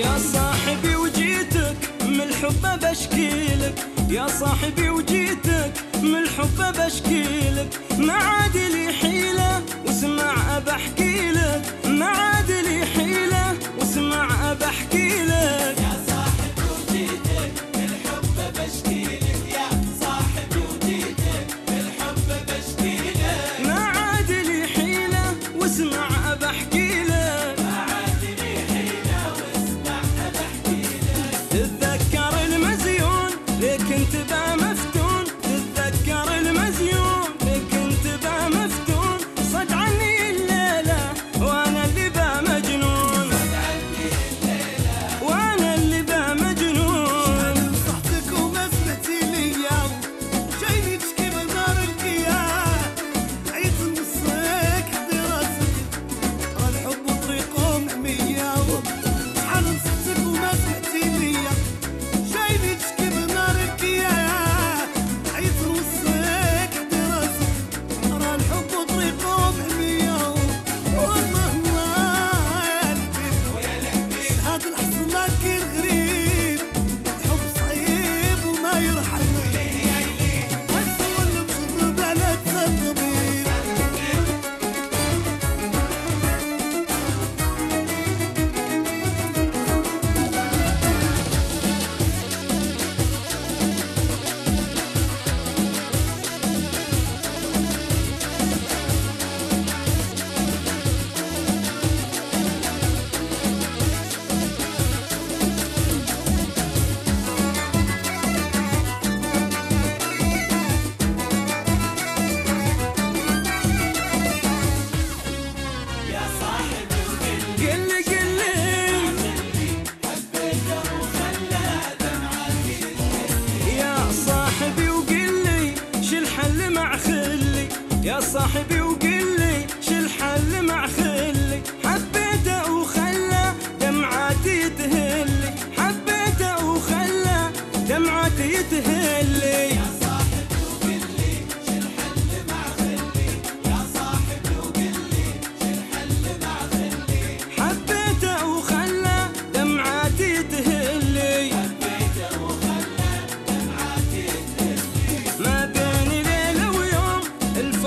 يا صاحبي وجيتك من الحب بشكيلك. يا صاحبي وجيتك من الحب بشكيلك. ما عاد لي حيلة واسمع ابحكي لك. ما عاد لي حيلة واسمع ابحكي لك. يا صاحبي وجيتك من الحب بشكيلك. اسمع بحكي صاحبي وقلي شو الحل مع خلي حبيته وخلى دمعاتي تهلي. حبيته وخلى دمعاتي تهلي.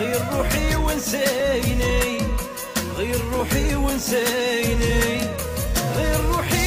غير روحي ونسيني غير روحي ونسيني غير روحي